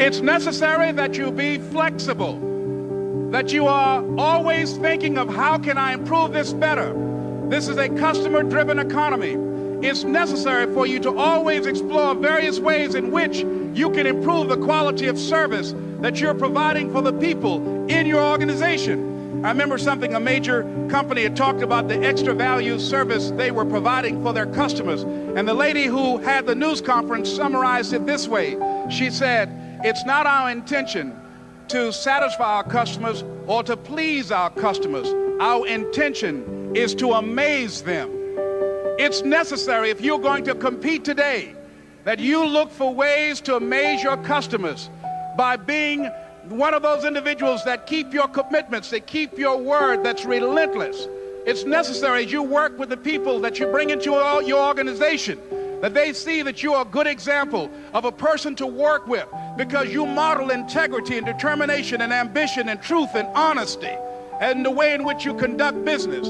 It's necessary that you be flexible, that you are always thinking of how can I improve this better. This is a customer-driven economy. It's necessary for you to always explore various ways in which you can improve the quality of service that you're providing for the people in your organization. I remember something a major company had talked about the extra value service they were providing for their customers. And the lady who had the news conference summarized it this way. She said, it's not our intention to satisfy our customers or to please our customers. Our intention is to amaze them. It's necessary if you're going to compete today that you look for ways to amaze your customers by being one of those individuals that keep your commitments, that keep your word, that's relentless. It's necessary as you work with the people that you bring into your organization that they see that you're a good example of a person to work with because you model integrity and determination and ambition and truth and honesty and the way in which you conduct business.